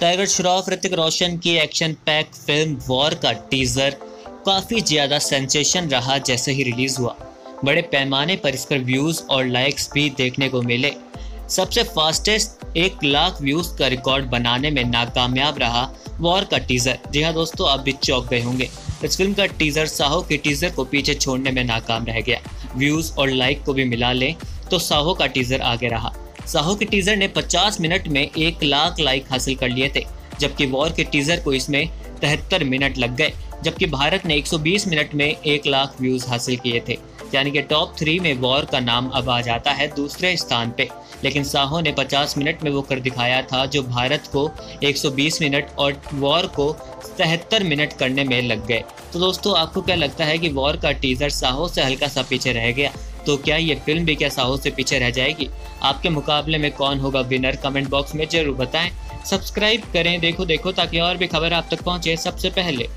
Tiger Shroff Hrithik Roshan की action pack film War का teaser काफ़ी ज़्यादा सेंसेशन रहा जैसे ही रिलीज़ हुआ। बड़े पैमाने पर इस पर व्यूज़ और लाइक्स भी देखने को मिले। सबसे फास्टेस्ट एक लाख व्यूज़ का रिकॉर्ड बनाने में नाकामयाब रहा वॉर का टीज़र जी हाँ दोस्तों, आप भी चौक गए होंगे। इस फ़िल्म का टीज़र साहो के टीज़र को पीछे छोड़ने में नाकाम रह गया। व्यूज़ और लाइक को भी मिला लें तो साहो का टीज़र आगे रहा। साहो के टीजर ने 50 मिनट में एक लाख लाइक हासिल कर लिए थे, जबकि वॉर के टीजर को इसमें तिहत्तर मिनट लग गए, जबकि भारत ने 120 मिनट में एक लाख व्यूज़ हासिल किए थे। यानी कि टॉप थ्री में वॉर का नाम अब आ जाता है दूसरे स्थान पे। लेकिन साहो ने 50 मिनट में वो कर दिखाया था जो भारत को 120 मिनट और वॉर को तिहत्तर मिनट करने में लग गए। तो दोस्तों, आपको क्या लगता है कि वॉर का टीजर साहो से हल्का सा पीछे रह गया? तो क्या ये फ़िल्म भी क्या साहो से पीछे रह जाएगी? आपके मुकाबले में कौन होगा विनर कमेंट बॉक्स में ज़रूर बताएँ। सब्सक्राइब करें, देखो देखो, ताकि और भी खबर आप तक पहुँचे सबसे पहले।